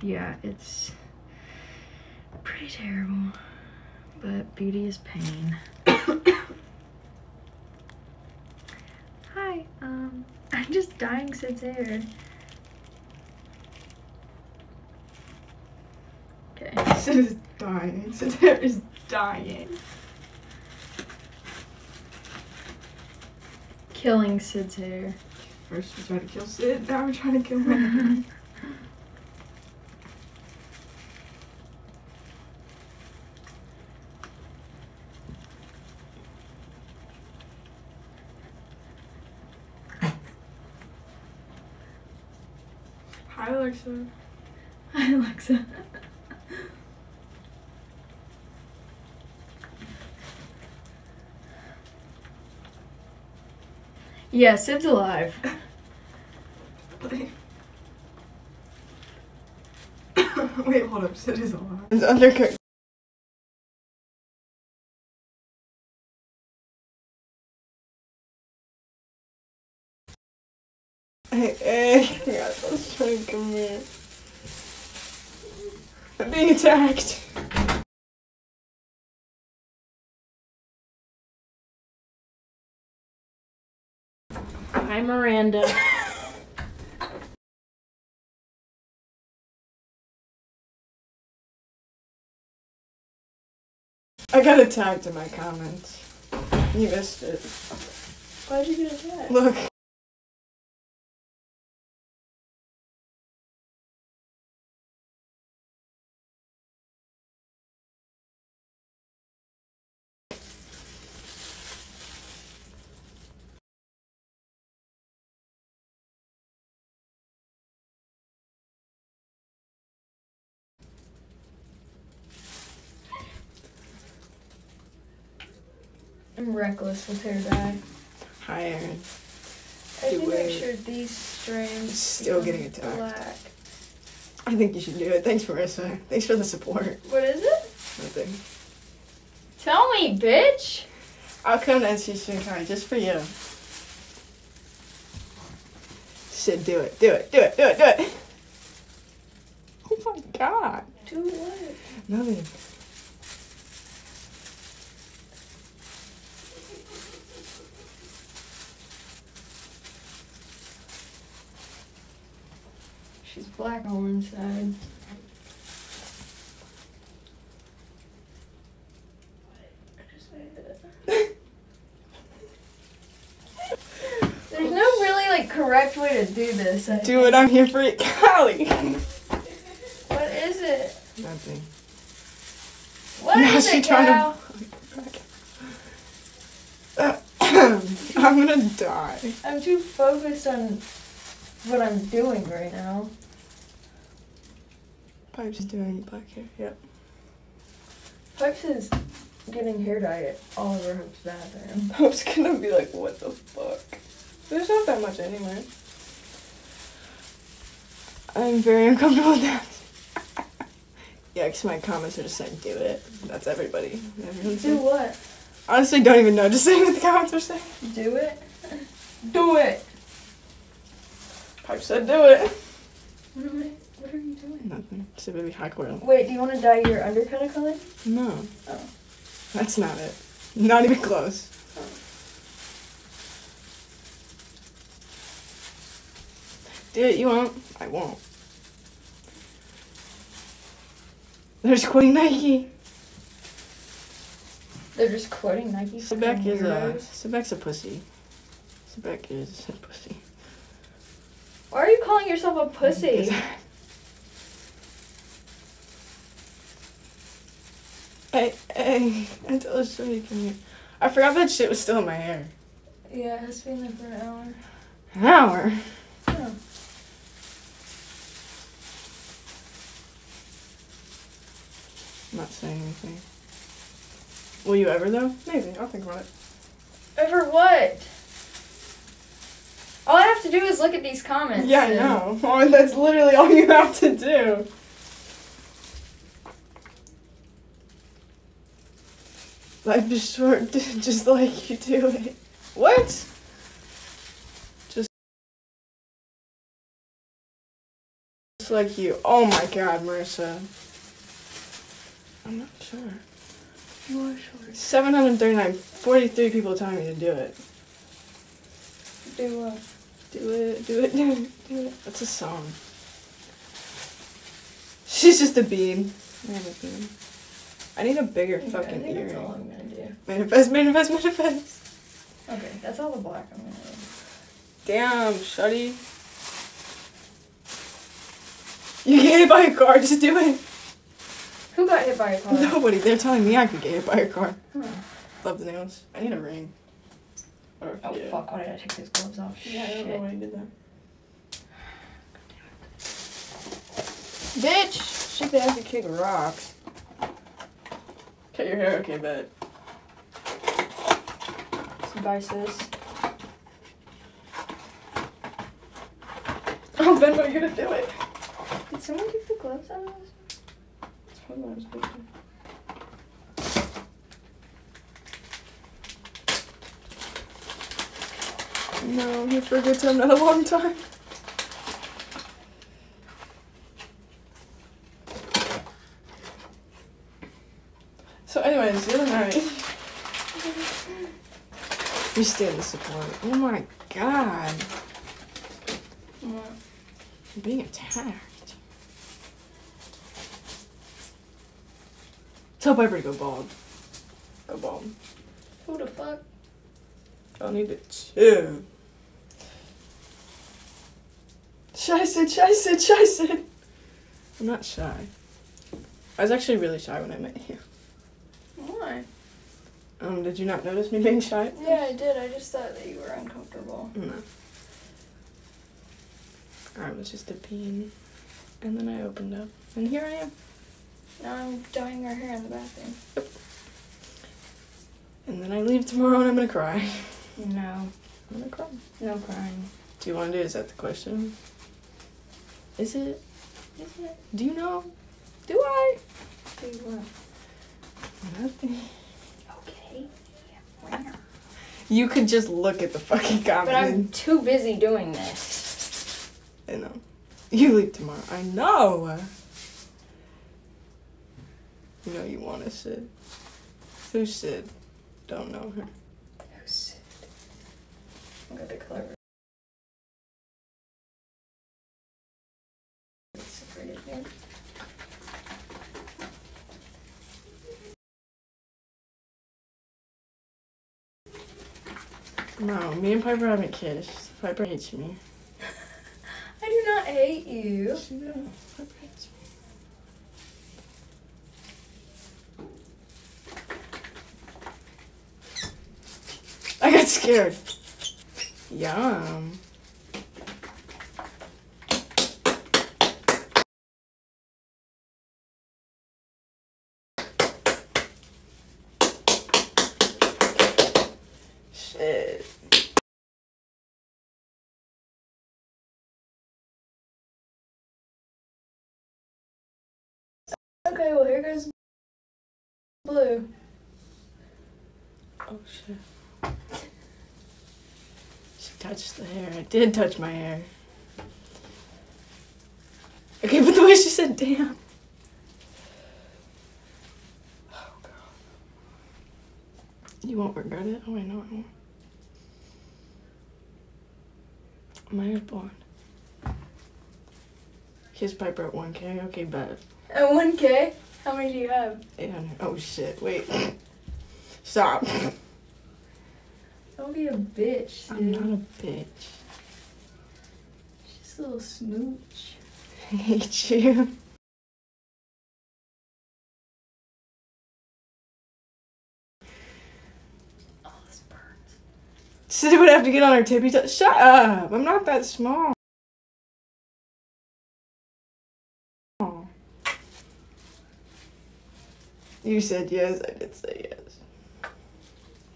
yeah, it's pretty terrible. But beauty is pain. Hi, um, I'm just dyeing Sid's hair. Okay. Sid is dying. Sid's hair is dying. Killing Sid's hair. First we tried to kill Sid, now we're trying to kill him. Hi Alexa. Hi, Alexa. yeah, Sid's alive. Wait, hold up. Sid is alive. It's undercooked. And come here. I'm being attacked. Hi, Miranda. I got attacked in my comments. You missed it. Why'd you get attacked? Look. I'm reckless with hair dye. Hi, Aaron. I Do need to make sure these strands Still getting attacked. black. I think you should do it. Thanks, Marissa. Thanks for the support. What is it? Nothing. Tell me, bitch. I'll come to NC Shanghai just for you. Sid, do it. Do it. Do it. Do it. Do it. Oh my god. Do what? Nothing. She's black on one side. There's no really like correct way to do this. I Do it. I'm here for it. Golly. What is it? Nothing. What Now is she it, trying to- Cal? I'm gonna die. I'm too focused on what I'm doing right now. Pipe's doing black hair. Yep. Pipes is getting hair dye at Oliver Hope's bathroom. Hope's gonna be like, what the fuck? There's not that much anyway. I'm very uncomfortable with that. yeah, because my comments are just saying, do it. That's everybody. Everyone's Do like- what? Honestly, don't even know. Just saying what the comments are saying. Do it? Do it! Pipe said, do it. What, am I, what are you doing? Nothing. It's a baby high coil. Wait, do you want to dye your undercut a color? No. Oh. That's not it. Not even close. Oh. Do it, you won't. I won't. There's quitting Nike. They're just quoting Nike. Sebek is a. Sebek's a pussy. Sebek is a pussy. Why are you calling yourself a pussy? Hey, hey, I told you you come here. I forgot that shit was still in my hair. Yeah, it has been there for an hour. An hour. Oh. I'm not saying anything. Will you ever though? Maybe. I'll think about it. Ever what? All I have to do is look at these comments. Yeah, I know. That's literally all you have to do. Life is short, just like you do it. What? Just like you. Oh my god, Marissa. I'm not sure. You are short. 739, 43 people telling me to do it. Do what? Do it, do it, do it, do it. That's a song. She's just a bean. I have a bean. I need a bigger Okay, fucking I think that's all earring. I'm gonna do. Manifest, manifest, manifest. Okay, that's all the black I'm gonna do. Damn, Shuddy. You get hit by a car, just do it. Who got hit by a car? Nobody, they're telling me I could get hit by a car. Love the nails. I need a ring. Or, Oh fuck, why did I take those gloves off? Yeah, I don't know why you did that. Bitch! Shake the ass and kick rocks. Cut your hair, okay, bet. Some sis. Oh, Ben, what are you gonna do it? Did someone take the gloves out of this? That's probably what I was thinking. No, here for a good time, not a long time. So, anyways, the other night, we stand the support. Oh my god, What? I'm being attacked. Tell Piper to go bald. Go bald. Who the fuck? I need to chill. Shy Sid, shy Sid. I'm not shy. I was actually really shy when I met you. Um, did you not notice me being shy? Yeah, I did. I just thought that you were uncomfortable. No. I was just a bean. And then I opened up. And here I am. Now I'm dyeing our hair in the bathroom. And then I leave tomorrow and I'm gonna cry. No. I'm gonna cry. No crying. Do you wanna do is that the question? Is it? Is it? Do you know? Do I? Do what? Nothing. You could just look at the fucking comment. But I'm too busy doing this. I know. You leave tomorrow. I know. You know you want to Sid. Who's Sid? Don't know her. Who's I got the clever. Separated here. No, me and Piper haven't kissed. Piper hates me. I do not hate you. She does. Piper hates me. I got scared. Yum. Shit. Okay, well here goes blue. Oh shit. She touched the hair. I did touch my hair. Okay, but the way she said damn. Oh god. You won't regret it? Oh I know I won't. My hair's blonde. Kiss Piper at 1K. Okay, bet. At 1K? How many do you have? 800. Oh shit. Wait. Stop. Don't be a bitch, dude. I'm not a bitch. Just a little smooch. I hate you. Oh, this burns. Sid would have to get on her tippy toes. Shut up! I'm not that small. You said yes, I did say yes.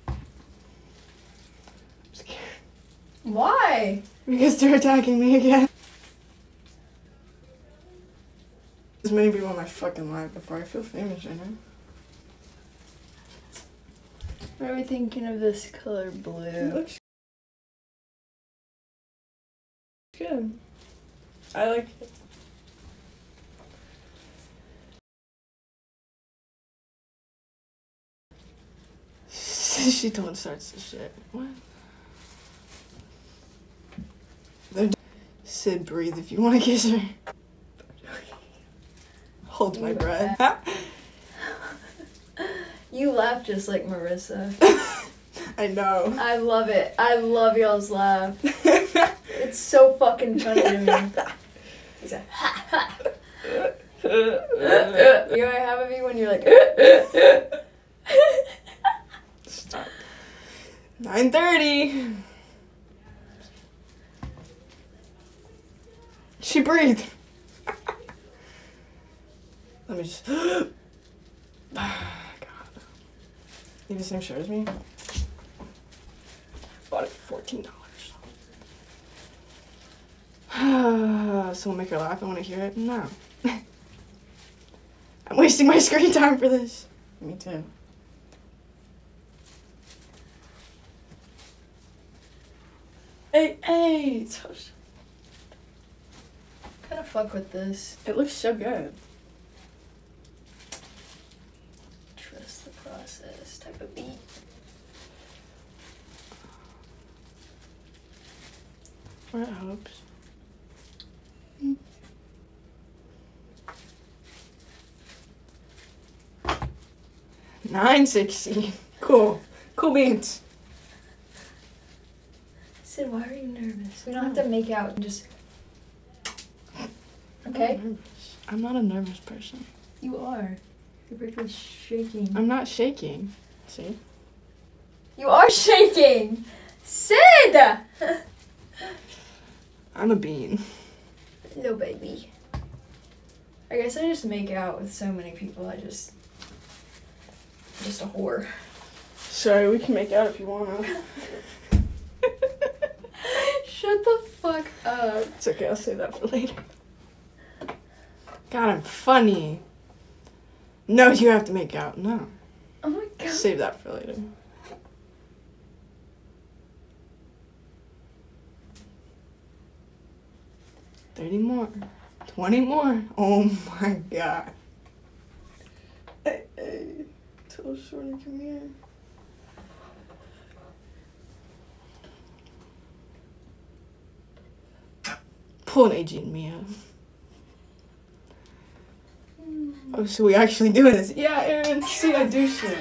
I'm scared. Why? Because they're attacking me again. There's many people on my fucking life before I feel famous right now. What are we thinking of this color blue? It looks good. I like it. she totally starts the shit. What? Sid, breathe if you want to kiss her. Hold my breath. You laugh just like Marissa. I know. I love it. I love y'all's laugh. It's so fucking funny to me. It's a ha ha. You know what I have of you when you're like. 9.30. She breathed. Let me just... Ah, God. You the same shirt as me? Bought it for $14. Someone make her laugh. I want to hear it. No. I'm wasting my screen time for this. Me too. Hey, hey! kind of fuck with this. It looks so good. Trust the process type of beat. What hopes? Hmm. Nine sixty. Cool. Cool beans. Sid, why are you nervous? We don't have to make out and just. Okay? I'm, nervous. I'm not a nervous person. You are. Your breath is shaking. I'm not shaking. See? You are shaking! Sid! I'm a bean. Little baby. I guess I just make out with so many people. I just. I'm just a whore. Sorry, we can make out if you wanna. Shut the fuck up. It's okay, I'll save that for later. God, I'm funny. No, you have to make out. No. Oh my god. Save that for later. Thirty more. Twenty more. Oh my god. Hey, hey. Tell Shorty, come here. Pull an AG Mia. Oh, so we actually doing this? Yeah, Aaron. See, I do shit.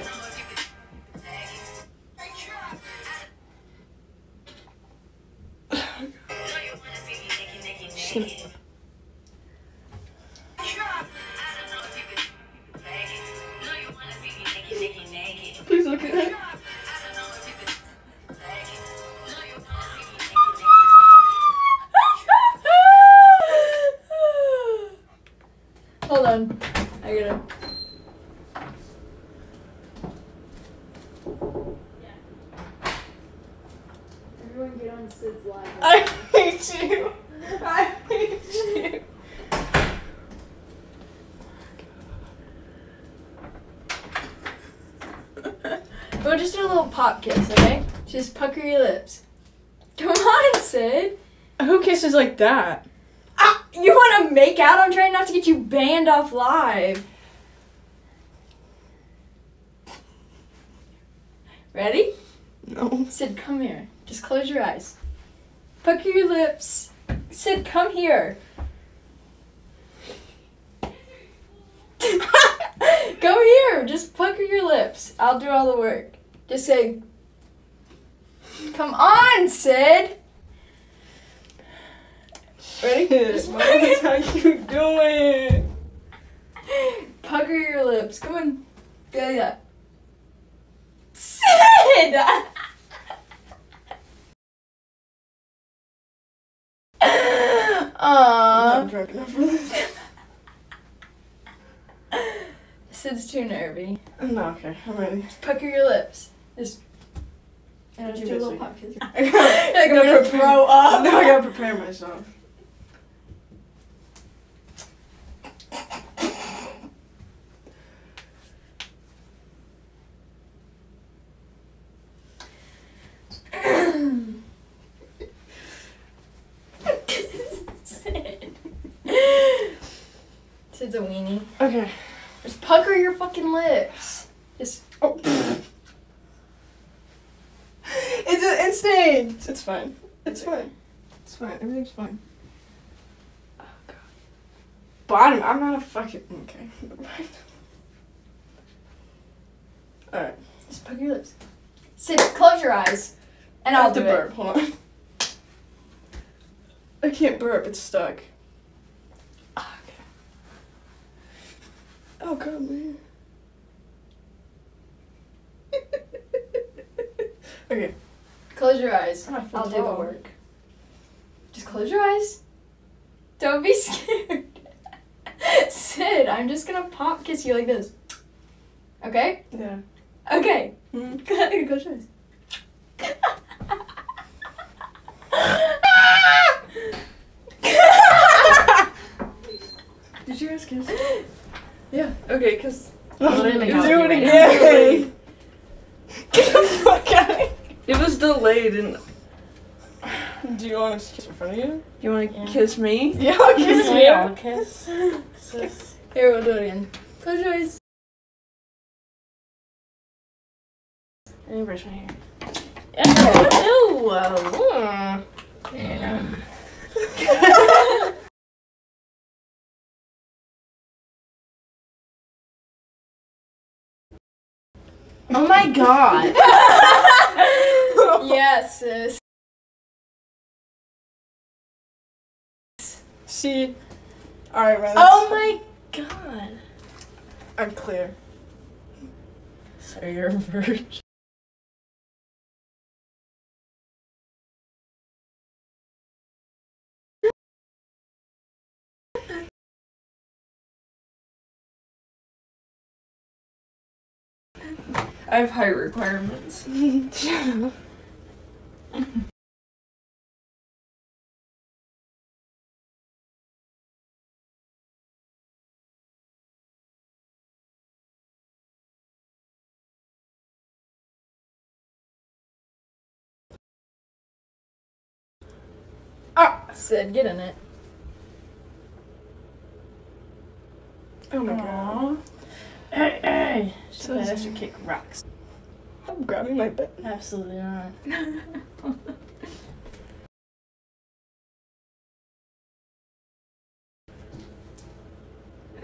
That? Ah, you want to make out? I'm trying not to get you banned off live. Ready? No. Sid, come here. Just close your eyes. Pucker your lips. Sid, come here. come here. Just pucker your lips. I'll do all the work. Just say, Come on, Sid. Ready? Just how you doing? Pucker your lips. Come on. Yeah, yeah. Sid! I'm Aww. drunk enough for this. Sid's too nervy. No, okay, I'm ready. Pucker your lips. Just. And just do a little pop kiss. I gotta, Like I'm gonna throw up. No, I gotta prepare myself. Sid. Sid's a weenie. Okay. Just pucker your fucking lips. Just. Oh. stains. It's fine. It's fine. It's fine. Everything's fine. Oh god. Bottom. I'm not a fucking. Okay. Never mind. All right. Just poke your lips. Sit. close your eyes. And I'll have do to it. burp. Hold on. I can't burp. It's stuck. Ah, okay. Oh god, man. Okay. Close your eyes. I feel I'll do the work. Just close your eyes. Don't be scared. Sid, I'm just gonna pop kiss you like this. Okay? Yeah. Okay. Hmm. close your eyes. Did you guys kiss? Yeah. Okay, cause. Literally make out do with it you right again. Get the fuck out of here. It was delayed and Do you want to kiss in front of you? you wanna Yeah. kiss me? Yeah, I'll kiss we all you. kiss. Sis. Here, we'll do it again. Close your eyes. Let me brush my hair. Ew, ew, uh, Oh my god. yes, sis. See. All right, man. Oh my god. I'm clear. So you're a virgin. I have height requirements. Sid, get in it. Oh my god. Aww. Hey, hey. So That extra kick rocks. I'm grabbing my butt. Absolutely not.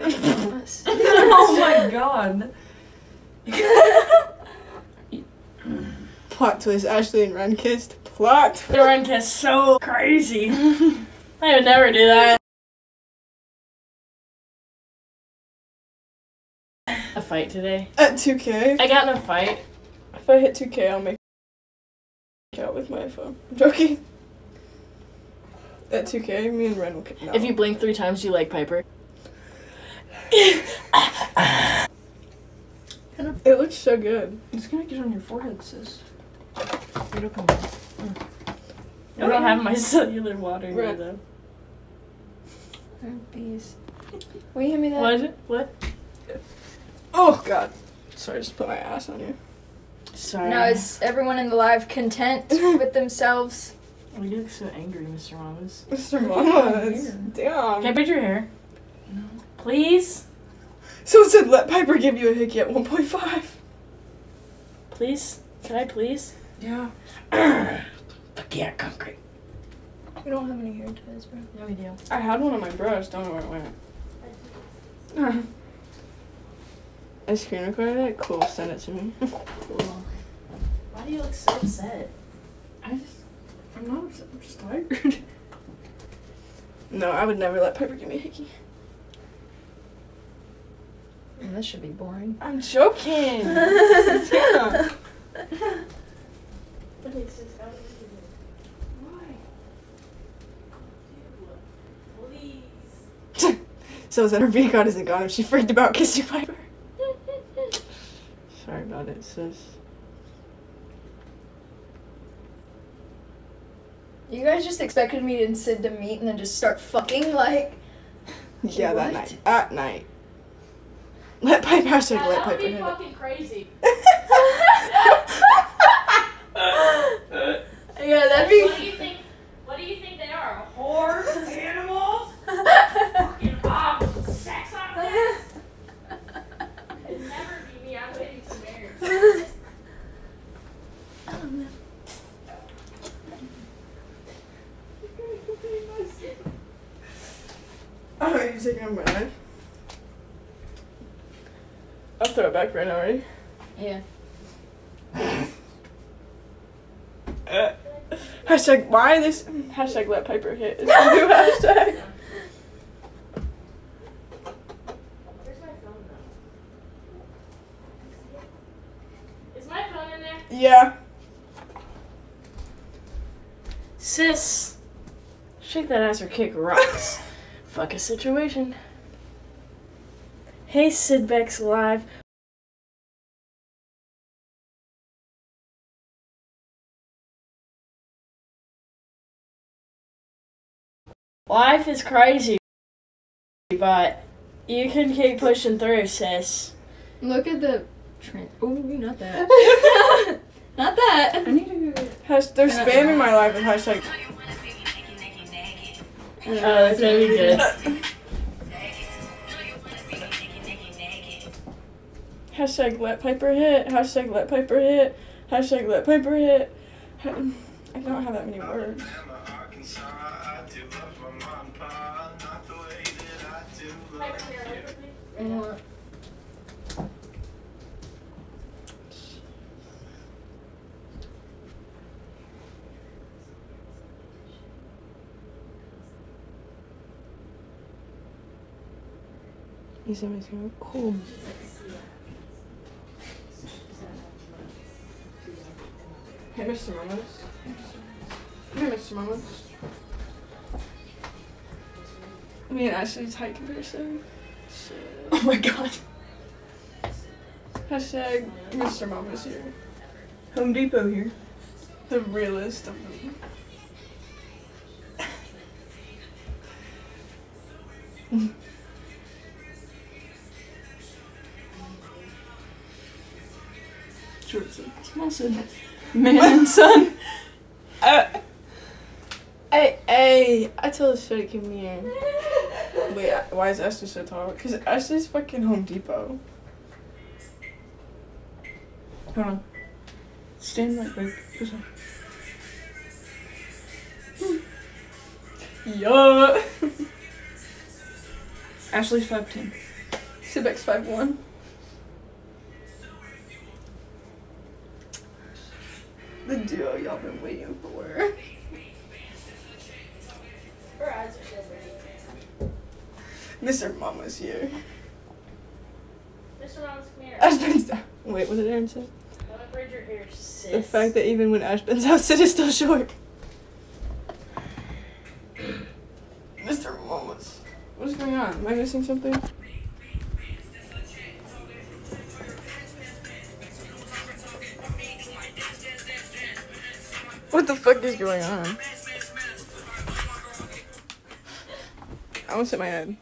oh my god. Plot twist: Ashley and Ren kissed. Plot. twist. Lauren is so crazy. I would never do that. A fight today. At 2K. I got in a fight. If I hit 2K, I'll make out with my phone. I'm joking. At 2K, me and Ren will kick. No. If you blink three times, you like Piper. it looks so good. It's gonna get on your forehead, sis. It'll come out. I don't have my cellular water here Right. though. Bees. Will you hand me that? What? What? Oh god. Sorry, I just put my ass on you. Sorry. Now, is everyone in the live content with themselves? Oh, you look so angry, Mr. Mamas. Mr. Mamas. Damn. Can I braid your hair? No. Please? So it said let Piper give you a hickey at 1.5. Please? Can I please? Yeah. Fuck yeah, concrete. We don't have any hair ties, bro. No, we do. I had one on my brush, don't know where it went. I screen recorded it? Cool, send it to me. Cool. Why do you look so upset? I just, I'm not upset, I'm just tired. no, I would never let Piper give me a hickey. This should be boring. I'm joking. yeah. so is that her V card isn't gone if she freaked about kissing Piper? Sorry about it, sis. You guys just expected me and Sid to meet and then just start fucking like. Yeah, that What? night. At night. Let Piper hashtag let Piper hit it. fucking crazy yeah, that'd be. What do you think? What do you think they are? Whores, animals, fucking um, sex objects. It'd never be me. I'm waiting to marry. Oh, are you taking a break? I'll throw it back right now, right? Yeah. Hashtag why this hashtag let Piper hit is the new hashtag. Where's my phone though? Is my phone in there? Yeah. Sis, shake that ass or kick rocks. Fuck a situation. Hey, Sidbeck's live. Life is crazy, but you can keep pushing through, sis. Look at the trend. Oh, not that. not that. I need to. Has, they're uh, spamming my live with hashtag. Oh, that's gonna be good. Hashtag let Piper hit. Hashtag let Piper hit. Hashtag let Piper hit. I don't have that many words. What? He's amazing. Cool. Hey, Mr. Mamas. Hey, Mr. Mamas. Me and Ashley's height comparison. Oh my god. Hashtag Mr. Mamas here. Home Depot here. The realest of them. Son, small son, man son. Uh, hey, hey, I told to come here. Wait, why is Ashley so tall? Because Ashley's fucking Home Depot. Hold on. Stand like like this. Yeah. Ashley's five ten. Sibek's five one. Fact that even when Ashben's house it is still short. Mr. Mama's. What's going on? Am I missing something? What the fuck is going on? I almost hit my head.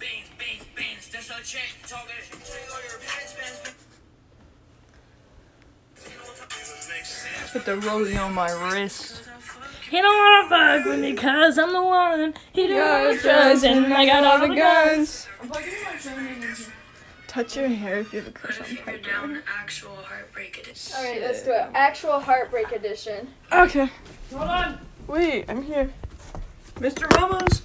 The rolling on my wrist. He don't wanna fuck with me cause I'm the one. He don't wanna trust and I got all the guns. guns. Touch your hair if you have a crush on Piper. actual heartbreak edition. Alright, let's do it. Actual Heartbreak Edition. Okay. Hold on. Wait, I'm here. Mr. Mamas.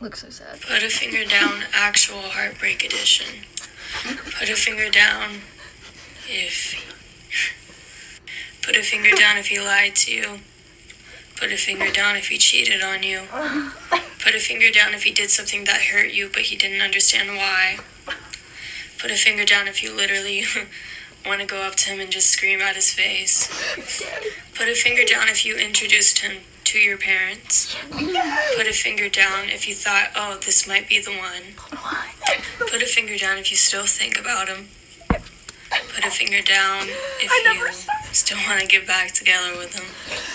Looks so sad. Put a finger down, actual heartbreak edition. Put a finger down if. Put a finger down if he lied to you. Put a finger down if he cheated on you. Put a finger down if he did something that hurt you, but he didn't understand why. Put a finger down if you literally want to go up to him and just scream at his face. Put a finger down if you introduced him to your parents. Put a finger down if you thought, oh, this might be the one. Put a finger down if you still think about him. Put a finger down if you still want to get back together with him.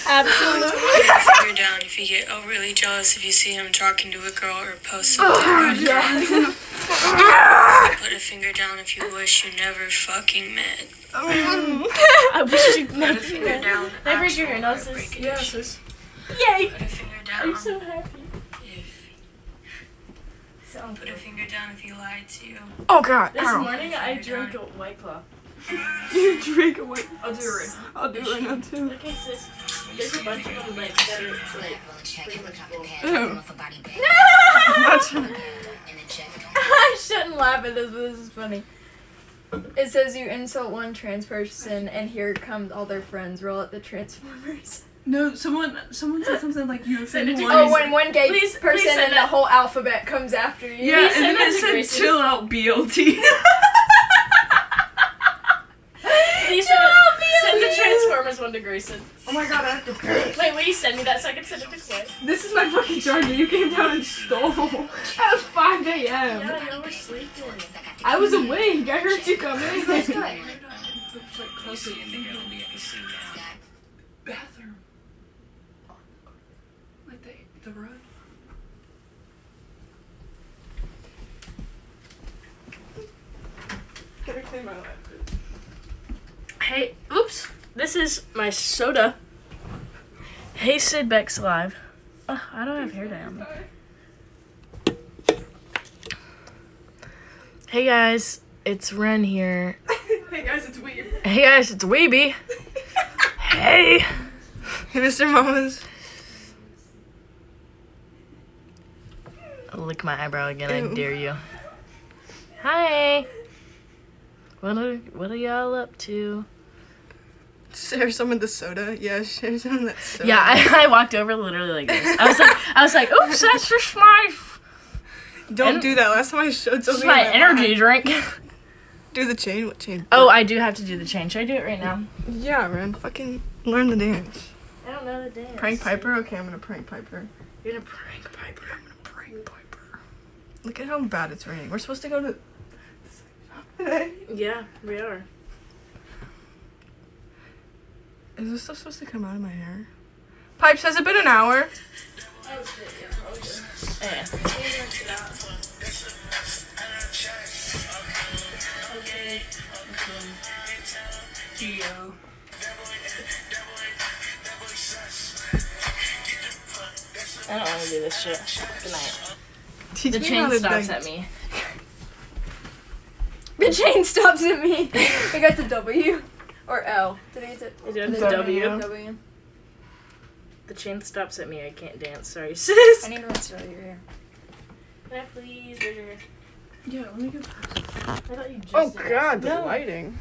Absolutely. Put a finger down if you get overly jealous if you see him talking to a girl or post something oh, about her. Put a finger down if you wish you never fucking met. Oh. I wish you never. Put a finger down. Never actual your noses. heartbreak Yes. edition. sis. Yay! Put a finger I'm down so happy. If. Sounds Put a finger down if he lied to you. Oh god. This Ow. morning I drank a white claw. You drink away. I'll do it right I'll do it right now too. Okay, sis. There's a bunch of them like that are like pretty much full. Ew. That's I shouldn't shouldn't laugh at this, but this is funny. It says you insult one trans person, and here comes all their friends. Roll at the Transformers. No, someone someone said something like you Send it offended to one. Oh, when one gay please- person please send in the whole alphabet comes after you. yeah, Please and then send that it to said Grayson. chill out BLT. Please send, it, send the Transformers one to Grayson. oh my god, I have to pee. Wait, will you send me that so I can send it to Clay? This is my fucking charger. You came down and stole. At 5 a.m. Yeah, you were sleeping. I was awake. I heard you come in. Bathroom. Like the the rug. Gotta clean my lap. Hey, oops. This is my soda. Hey, Sid Beck's live. Oh, I don't have hair dye on. Hey guys, it's Ren here. hey guys, it's weird. Hey guys, it's Weeby. Hey. Hey, Mr. Mamas. Lick my eyebrow again, I dare you. Hi. What are what are y'all up to? Share some of the soda. Yeah, share some of that soda. Yeah, I, I walked over literally like this. I was like, I was like, oops, that's just my, Don't en- do that. Last time I showed something. my energy lap. drink. Do the chain. What chain? Oh, I do have to do the chain. Should I do it right now? Yeah, Ren. Fucking learn the dance. I don't know the dance. Prank Piper. Okay, I'm gonna prank Piper. You're gonna prank Piper. I'm gonna prank Piper. Look at how bad it's raining. We're supposed to go to. Today. Yeah, we are. Is this stuff supposed to come out of my hair? Pipes, has it been an hour? Yeah. I don't want to do this shit. Good night. Teach The me chain how to stops dance. at me. The chain stops at me. I got the W. Or L. Did I get to I did The the W. W. W? The chain stops at me. I can't dance. Sorry, sis. I need to rinse out your hair. Can I please raise your hand? Yeah, let me go. I thought you just Oh god, the No. lighting.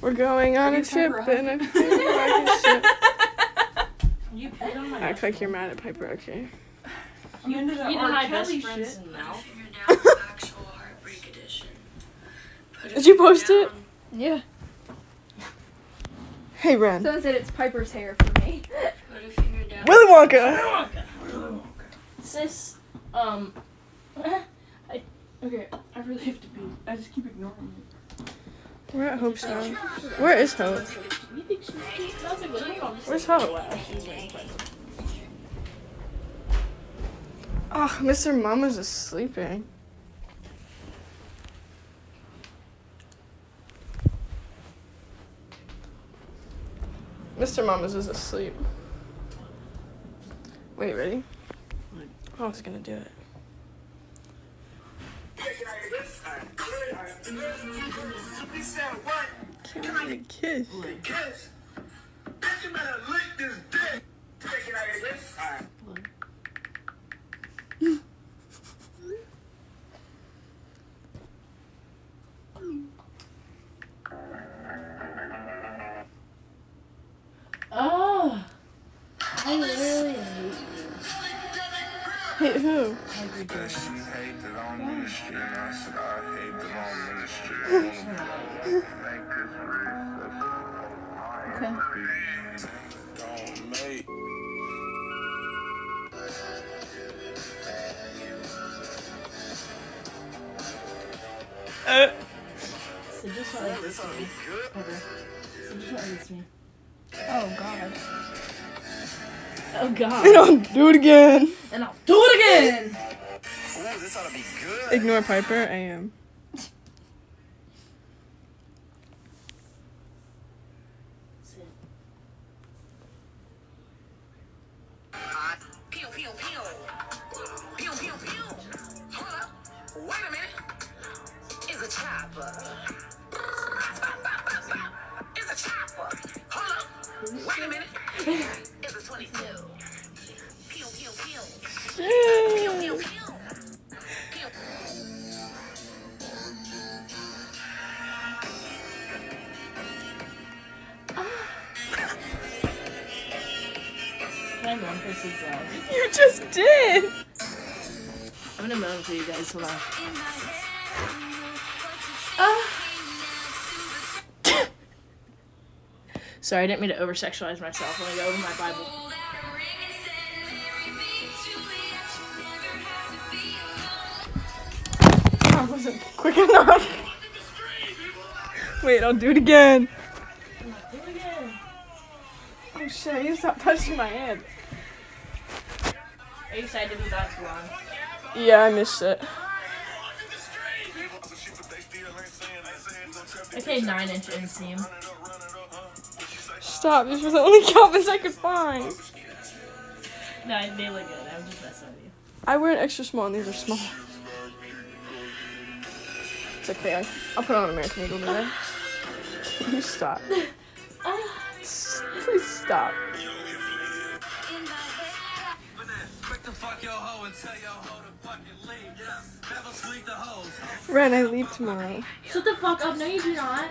We're going on a trip Piper and I feel like a ship. You peed on my Act like you're mad at Piper, okay? You peed on my best friend's mouth. Finger down, actual heartbreak edition. Did you finger post it? Yeah. Hey, Ren. Someone said it's Piper's hair for me. Put a finger down. Willy Wonka! Sis, um, I, okay, I really have to be. I just keep ignoring it. We're at Hope's house. Where is Hope? Where's think Oh, Mr. Mama's is sleeping. Mr. Mama's is asleep. Wait, ready? Oh, I was gonna do it. Give me a kiss. Oh, I really hate Hey, who? you. She hate that I'm in the street, and I said I hate that I'm in the street. I wanna make this real Don't Uh, So just what like this me. Pepper. So just what like me. Oh god. Oh god. and I'll do it again. And I'll do it again. Ooh, this ought to be good. Ignore Piper. I am. Memphis' love. Uh, you just did. I'm gonna moan for you guys. Hold on. Ah. Sorry, I didn't mean to over sexualize myself. Let me go over my Bible. I wasn't quick enough. Wait, I'll do it again. Oh shit, you stop touching my head. Are you excited to be back on? Yeah, I missed it. Okay, nine inch inseam. Stop, these were the only Calvins I could find. No, they look good. I'm just messing with you. I wear an extra small and these are small. It's okay, I'll put on American Eagle today. You stop. Please stop. ho and tell your to fucking leave. Yeah. Never the hoes. Ren, I leave tomorrow. Shut the fuck up. No, you do not.